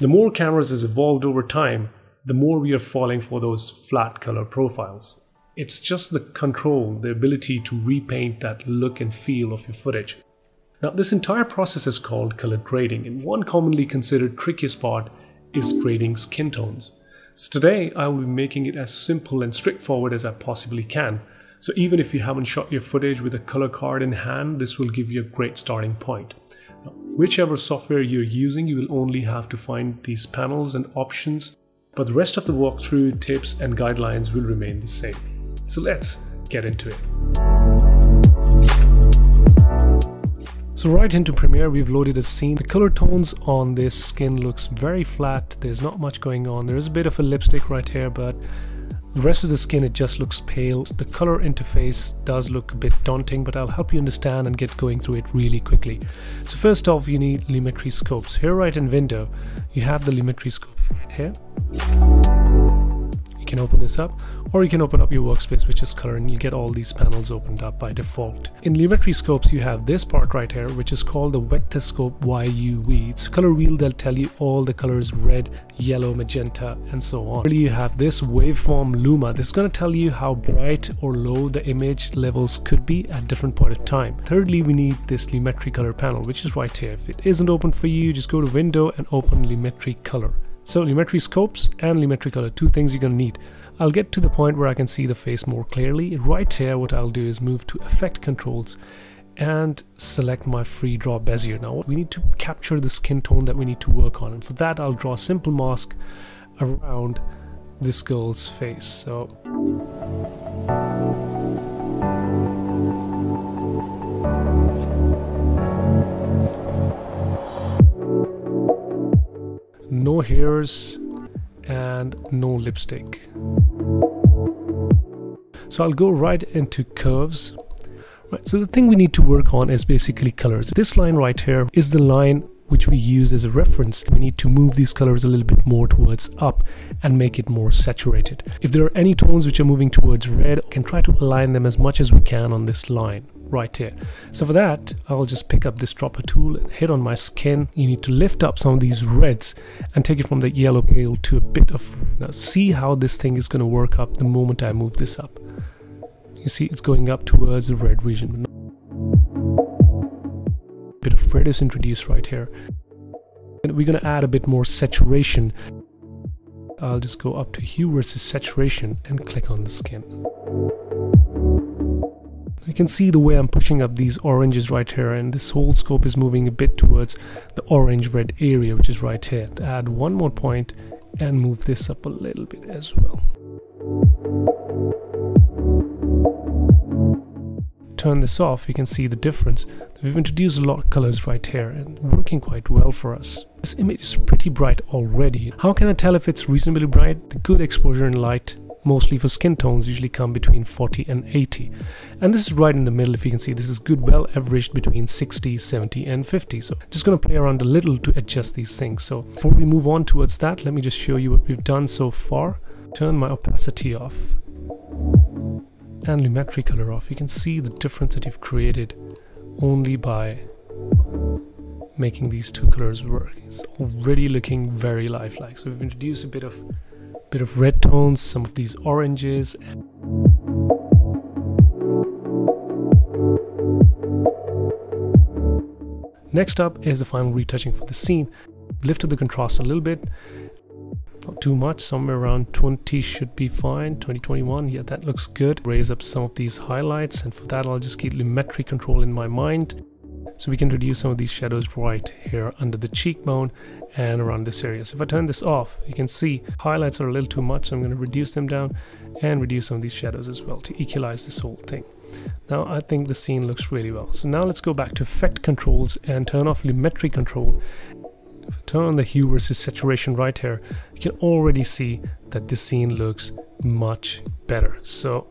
The more cameras has evolved over time, the more we are falling for those flat color profiles. It's just the control, the ability to repaint that look and feel of your footage. Now, this entire process is called color grading, and one commonly considered trickiest part is grading skin tones. So today, I will be making it as simple and straightforward as I possibly can. So even if you haven't shot your footage with a color card in hand, this will give you a great starting point. Whichever software you're using, you will only have to find these panels and options, but the rest of the walkthrough tips and guidelines will remain the same. So let's get into it. So right into Premiere, we've loaded a scene. The color tones on this skin looks very flat. There's not much going on. There's a bit of a lipstick right here, but the rest of the skin, it just looks pale. The color interface does look a bit daunting, but I'll help you understand and get going through it really quickly. So first off, you need Lumetri scopes. Here right in window, you have the Lumetri scope right here can open this up or you can open up your workspace which is color and you'll get all these panels opened up by default. In Lumetri scopes you have this part right here which is called the vector scope YUV. It's a color wheel that'll tell you all the colors red, yellow, magenta and so on. Really you have this waveform luma. This is going to tell you how bright or low the image levels could be at different point of time. Thirdly we need this Lumetri color panel which is right here. If it isn't open for you just go to window and open Lumetri color. So Lumetri scopes and Lumetri color, two things you're going to need. I'll get to the point where I can see the face more clearly. Right here, what I'll do is move to effect controls and select my free draw bezier. Now we need to capture the skin tone that we need to work on. And for that, I'll draw a simple mask around this girl's face. So no hairs and no lipstick. So I'll go right into curves. Right, so the thing we need to work on is basically colors. This line right here is the line which we use as a reference. We need to move these colors a little bit more towards up and make it more saturated. If there are any tones which are moving towards red, we can try to align them as much as we can on this line right here. So for that, I'll just pick up this dropper tool and hit on my skin. You need to lift up some of these reds and take it from the yellow pale to a bit of, now see how this thing is going to work up the moment I move this up. You see it's going up towards the red region. A bit of red is introduced right here. And we're going to add a bit more saturation. I'll just go up to hue versus saturation and click on the skin. You can see the way I'm pushing up these oranges right here and this whole scope is moving a bit towards the orange red area which is right here. To add one more point and move this up a little bit as well. Turn this off, you can see the difference. We've introduced a lot of colors right here and working quite well for us. This image is pretty bright already. How can I tell if it's reasonably bright? The good exposure and light mostly for skin tones usually come between 40 and 80 and this is right in the middle if you can see. This is good well averaged between 60 70 and 50 so just going to play around a little to adjust these things. So before we move on towards that let me just show you what we've done so far. Turn my opacity off. And Lumetri color off. You can see the difference that you've created only by making these two colors work. It's already looking very lifelike. So we've introduced a bit of bit of red tones, some of these oranges. Next up is the final retouching for the scene. Lift up the contrast a little bit, not too much, somewhere around 20 should be fine, 2021, yeah that looks good. Raise up some of these highlights and for that I'll just keep Lumetri control in my mind. So we can reduce some of these shadows right here under the cheekbone and around this area. So if I turn this off, you can see highlights are a little too much. So I'm going to reduce them down and reduce some of these shadows as well to equalize this whole thing. Now I think the scene looks really well. So now let's go back to effect controls and turn off Lumetri control. If I turn on the hue versus saturation right here, you can already see that this scene looks much better. So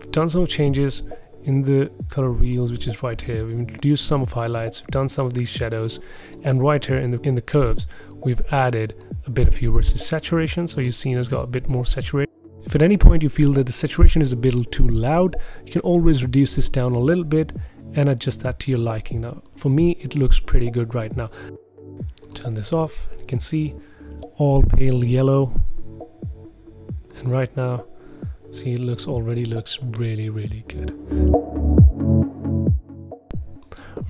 I've done some changes in the color wheels which is right here. We've introduced some of highlights we've done some of these shadows and right here in the in the curves we've added a bit of hue versus saturation so you've seen it's got a bit more saturation. If at any point you feel that the saturation is a bit too loud you can always reduce this down a little bit and adjust that to your liking. Now for me it looks pretty good right now. Turn this off you can see all pale yellow. And right now see it looks already looks really really good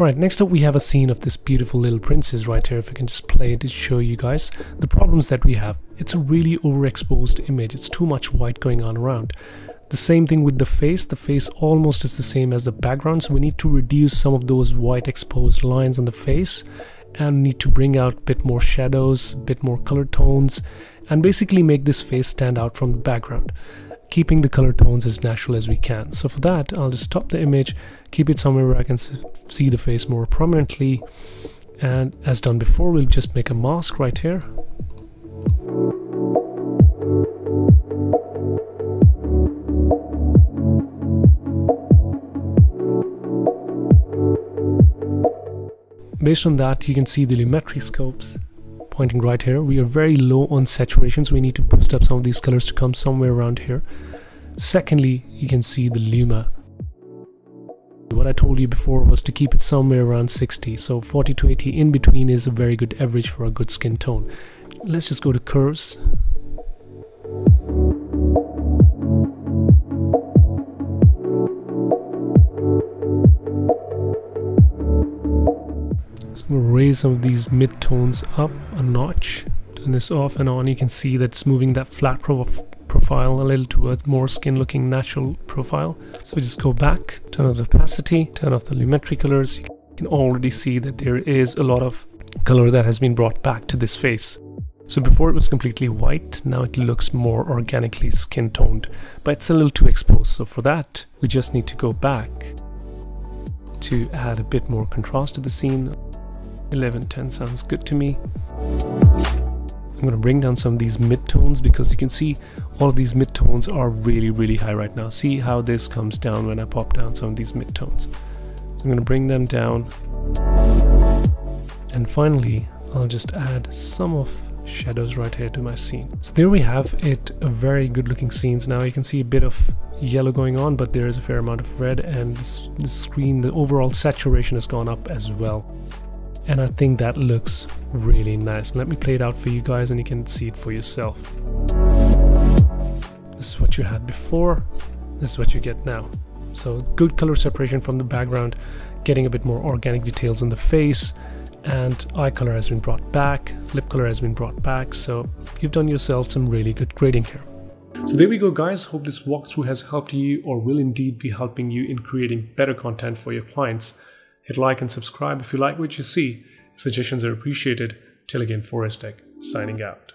Alright, next up we have a scene of this beautiful little princess right here. If I can just play it to show you guys the problems that we have. It's a really overexposed image. It's too much white going on around. The same thing with the face. The face almost is the same as the background. So we need to reduce some of those white exposed lines on the face and need to bring out a bit more shadows, a bit more color tones and basically make this face stand out from the background keeping the color tones as natural as we can. So for that, I'll just stop the image, keep it somewhere where I can see the face more prominently. And as done before, we'll just make a mask right here. Based on that, you can see the Lumetri scopes pointing right here. We are very low on saturation, so we need to boost up some of these colors to come somewhere around here. Secondly, you can see the Luma. What I told you before was to keep it somewhere around 60, so 40 to 80 in between is a very good average for a good skin tone. Let's just go to curves raise some of these mid-tones up a notch turn this off and on you can see that it's moving that flat pro profile a little towards more skin looking natural profile so we just go back turn off the opacity turn off the lumetri colors you can already see that there is a lot of color that has been brought back to this face so before it was completely white, now it looks more organically skin toned, but it's a little too exposed. So for that, we just need to go back to add a bit more contrast to the scene. 11, 10 sounds good to me. I'm going to bring down some of these midtones because you can see all of these midtones are really, really high right now. See how this comes down when I pop down some of these midtones. So I'm going to bring them down. And finally, I'll just add some of shadows right here to my scene. So there we have it, a very good looking scenes. Now you can see a bit of yellow going on, but there is a fair amount of red and the screen, the overall saturation has gone up as well and I think that looks really nice. Let me play it out for you guys and you can see it for yourself. This is what you had before, this is what you get now. So good color separation from the background, getting a bit more organic details in the face, and eye color has been brought back, lip color has been brought back, so you've done yourself some really good grading here. So there we go guys, hope this walkthrough has helped you or will indeed be helping you in creating better content for your clients. Hit like and subscribe if you like what you see. Suggestions are appreciated. Till again, 4RAYS TECH, signing out.